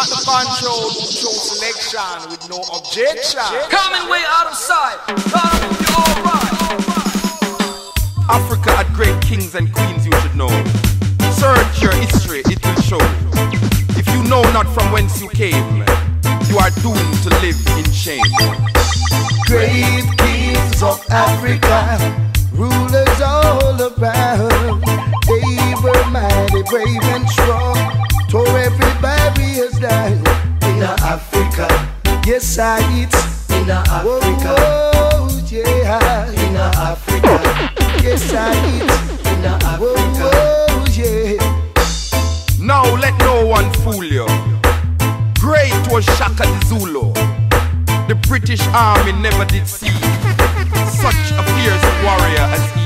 At the control, show selection with no objection. Coming way out of sight. you alright. Africa had great kings and queens you should know. Search your history, it will show. If you know not from whence you came, you are doomed to live in shame. Great kings of Africa, rulers all around. They were mighty, brave and strong, yes I eat. In Africa, oh, oh yeah. In Africa, yes I eat. In Africa, oh, oh, yeah. Now let no one fool you. Great was Shaka the Zulu. The British army never did see such a fierce warrior as he.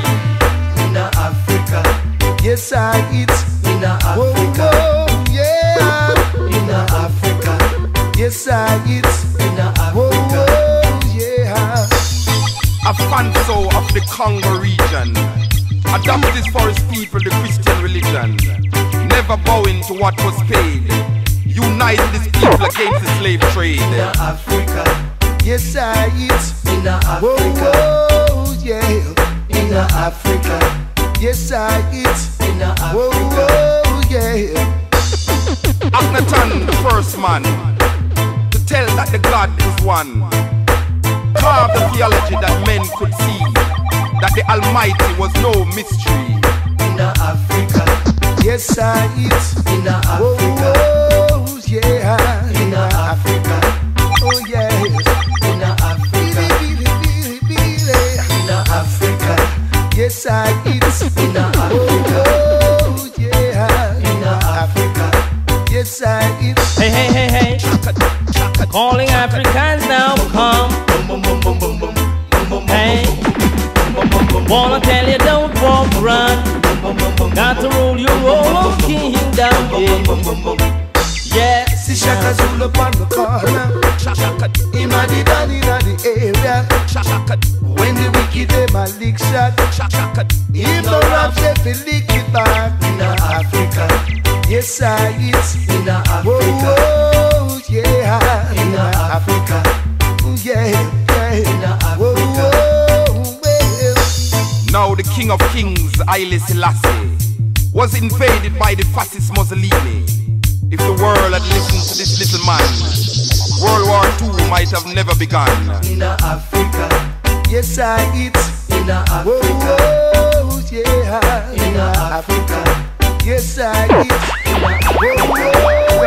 In Africa, yes I eat. In oh, Africa, oh, yeah. In Africa, yes I eat. Congo region adopted for his people the Christian religion, never bowing to what was paid, United his people against the slave trade. In Africa, yes I eat. In Africa, oh, yeah. In Africa, yes I eat. In Africa, oh, yeah. Akhenaten, the first man, to tell that the God is one. Carve the theology that men could see, that the Almighty was no mystery. In Africa, yes I eat. In Africa, oh, yeah. In Africa, oh yes. In Africa, in Africa, yes I eat. In Africa, area. When the wicked them a lick shot. Him no rap say fi lick it back. In Africa, yes I eat. In Africa, oh yeah. In Africa, oh, yeah yeah. In Africa, oh, well. Now the King of Kings, Haile Selassie, was invaded by the fascist Mussolini. If the world had listened to this little man, World War II might have never begun. In Africa, yes I eat. In Africa, oh yeah. In Africa, yes I eat.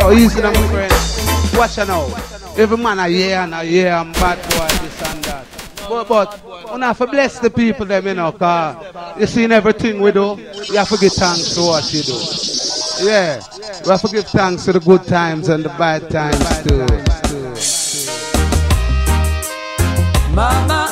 Yo, easy now, my friend. Watch out now. Every man a year and a year and bad boy, this and that. But, but, we have to bless the people them, you know, cause you see in everything we do, you have to give thanks to what you do. Yeah, we have to give thanks to the good times and the bad times too. Mama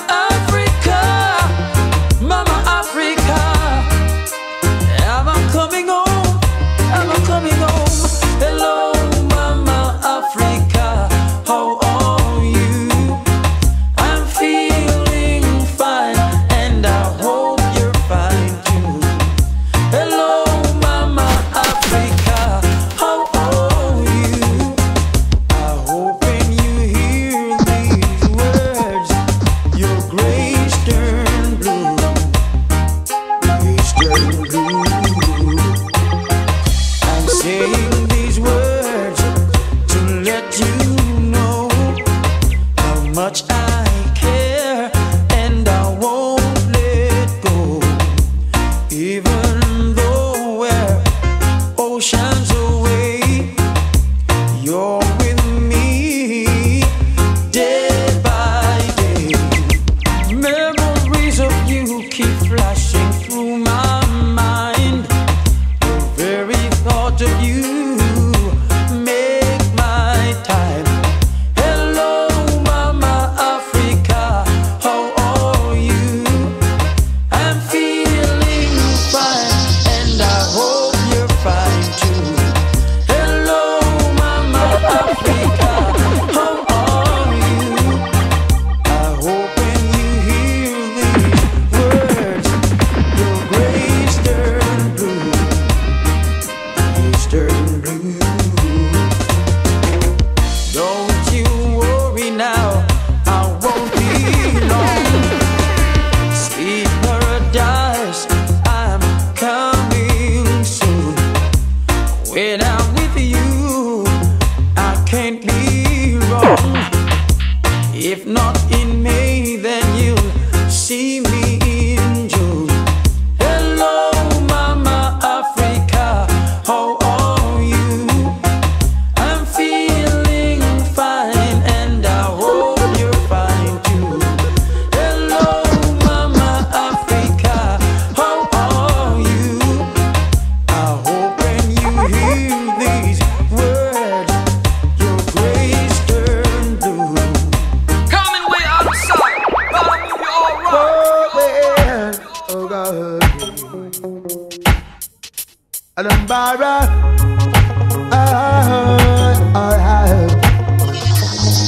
Ah,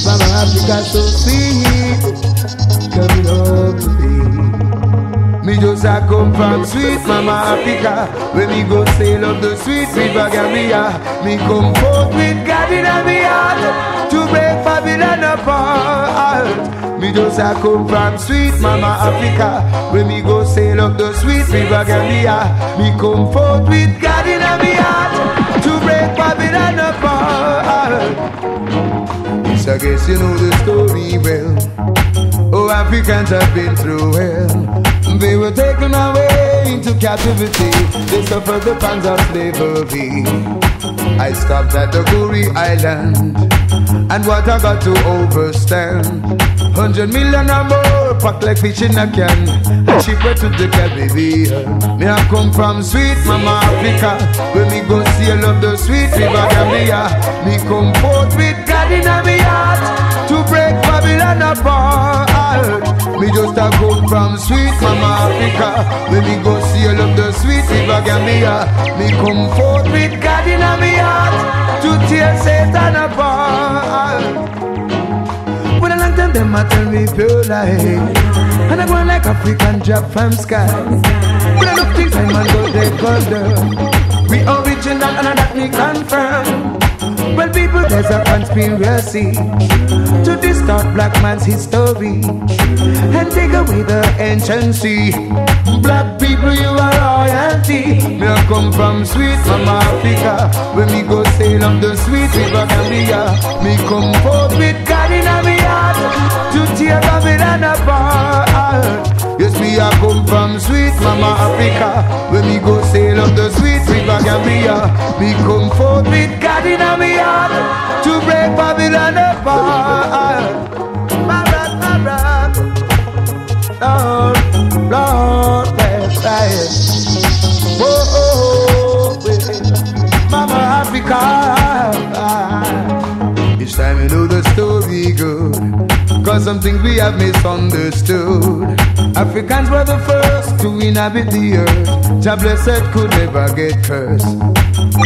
Mama Africa sweet, coming home to me. Me just a come from sweet Mama Africa, when me go sail up the sweet river Gambia. Me come forth with God in me heart to break Babylon apart. Me just a come from sweet Mama Africa, when me go sail up the sweet river Gambia. Me come forth with God I guess you know the story well. Oh, Africans have been through hell. They were taken away into captivity. They suffered the pangs of slavery. I stopped at the Gorée Island. And what I got to overstand. Hundred million or more, packed like fish in a can. And cheaper to the Caribbean. Me I come from sweet Mama Africa. When me go sail up the sweet river Gambia. Me come forth from sweet Mama Africa. When me go sail up the sweet river Gambia. Me come forth with God in my heart. To tear Satan apart. When I long time them a tell me pure life And I go like African drop from sky When I look things I they go down We original and that me confirm Well people there's a conspiracy To distort black man's history And take away the anciency. Black people you are royalty. Me I come from sweet Mama Africa When me go sail up the sweet river Gambia Me come forth with God in me heart To tear Babylon apart. Yes, me I come from sweet Mama Africa When me go river Gambia Me come forth with God in a me heart. To break Babylon apart. My rock, my rock Lord, Lord, bless thy Oh, oh, oh, Mama Africa. Each time you know the story good Cause some things we have misunderstood. Africans were the first to inhabit the earth Jah blessed could never get cursed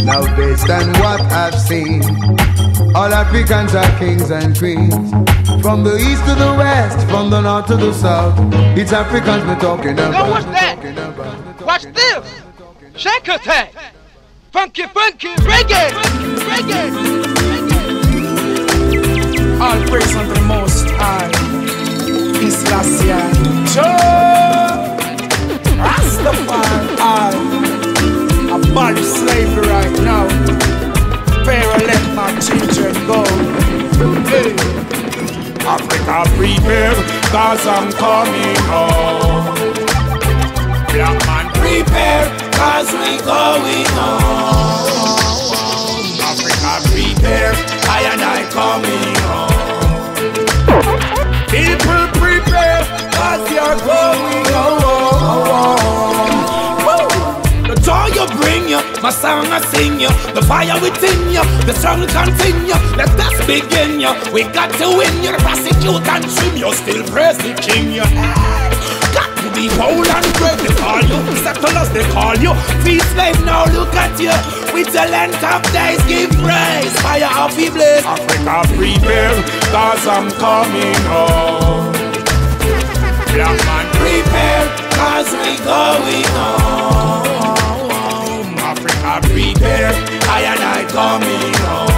Now based on what I've seen All Africans are kings and queens From the east to the west, from the north to the south It's Africans we're talking about Yo, what's we're that? talking about. Watch this. Shake attack. Funky, funky, reggae. Reggae. All praise unto the Most High. Peace, Lassia. Joe. Abolish slavery right now. Pharaoh let my children go. Hey. Africa prepare, cause I'm coming home. Black man prepare, cause we going home. Africa prepare, I and I coming home. My song I sing you, the fire within you, the struggle continue. Let us begin you. We got to win you, the prosecute and trim you, still praise the king you. Got to be bold and brave, they call you. Settlers, they call you. Free slave, now look at you. With the length of days, give praise. Fire of the blaze. Africa prepare, cause I'm coming home. Black man prepare, cause we going home. Prepare, I and I coming home.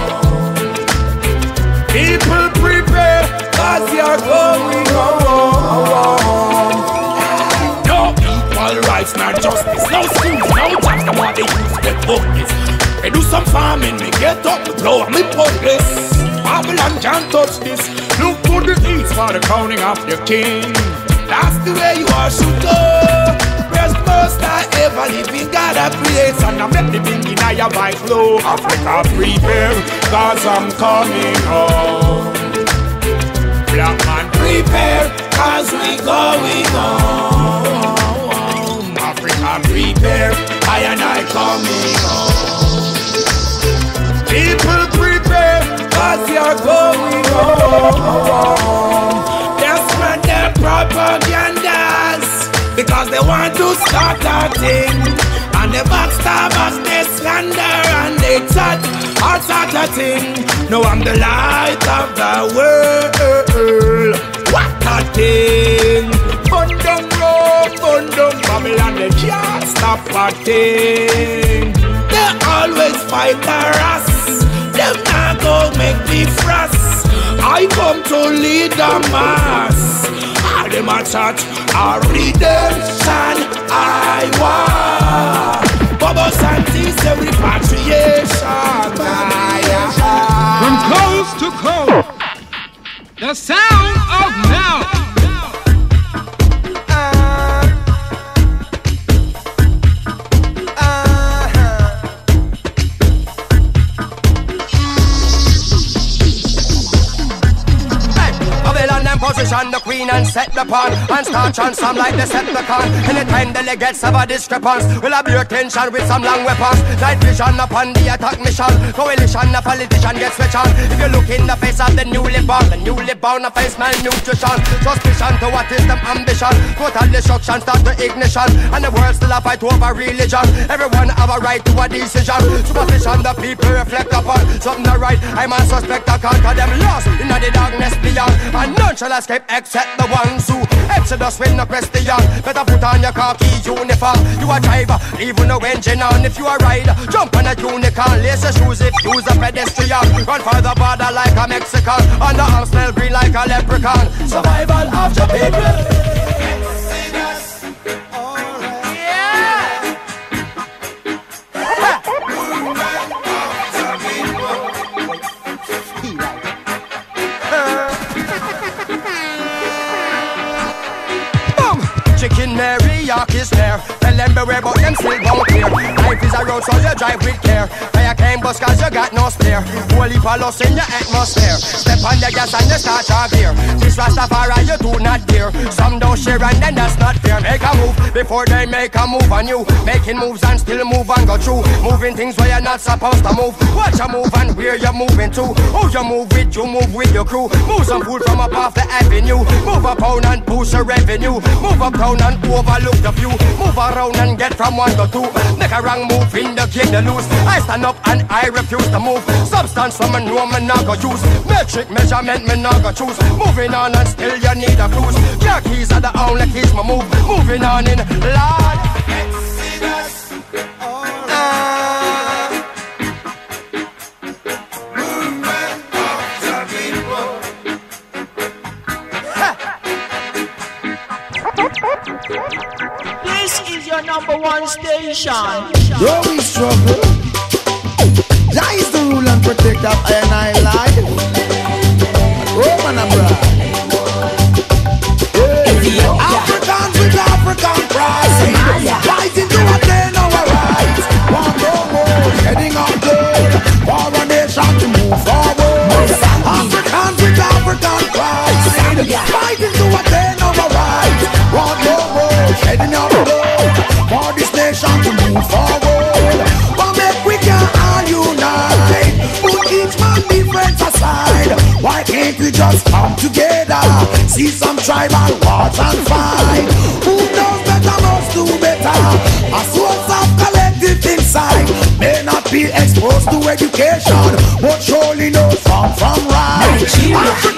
People prepare, cause you're going home. No equal rights, not justice. No schools, no jobs, no they use to book. They do some farming, me get up, me blow, me this. Babylon can't touch this. Look to the east for the crowning of your king. That's the way you all should go. The most I ever living God I create and I make the thing in your vibe flow. Africa prepare, cause I'm coming home. Black man prepare, cause we going home. Africa prepare, I and I coming home. People prepare, cause you're going home. They spread their propagandas because they want to start a thing. And the backstabbers, they slander and they chat all sort of thing. No, I'm the light of the world. What a thing! Bundum road, bundum Babylon, they can't stop a thing. They always fight the us. Them not go make me frost. I come to lead the mass. All them a chat a redemption I want. Bobo Shanti say repatriation. From coast to coast, the sound of now. And set the pawn. And start on some like Decepticon Anytime delegates have a discrepancy We'll have your tension with some long weapons. Night vision upon the attack mission. Coalition, a politician gets switch on. If you look in the face of the newly born The newly born, a face malnutrition. Suspicion to what is them ambition. Total destruction, start the ignition. And the world still a fight over religion. Everyone have a right to a decision. Superstition the people reflect upon. Something not right, I'm a suspect I conquer them. Lost in the darkness beyond. And none shall escape except the ones who Exodus with no question Better put on your khaki uniform. You a driver, leave no engine on If you a rider, jump on a unicorn. Lace your shoes if you's a pedestrian. Run for the border like a Mexican. On the arm smell green like a leprechaun. Survival of the people is. Tell them beware, but them still clear. Life is a road, so you drive with care. Came bus cause you got no spare. Holy palos in your atmosphere. Step on the gas and you start your gear. This Rastafari you do not dare. Some don't share and then that's not fair. Make a move before they make a move on you. Making moves and still move and go through. Moving things where you're not supposed to move. Watch your move and where you're moving to. Who you move with, you move with your crew. Move some food from up off the avenue. Move up town and boost your revenue. Move up town and overlook the view. Move around and get from one to two. Make a wrong move in the game, the lose. I stand up and I refuse to move. Substance from a no man not go use. Metric measurement me not go choose. Moving on and still you need a cruise. Your keys are the only keys my move. Moving on in Lord. This is your number one station. Though we struggle, protect of I and I life. Oh, Roman and bride. Yeah. Africans with African pride. Fighting to attain our rights. One more, heading up good. For a nation to move forward. Africans with African pride. Fighting to attain our rights. One more, heading up good. For this nation to move forward. see some tribal wars and fight. Who knows better must do better. A source of collective insight may not be exposed to education, but surely knows some from right. Nigeria.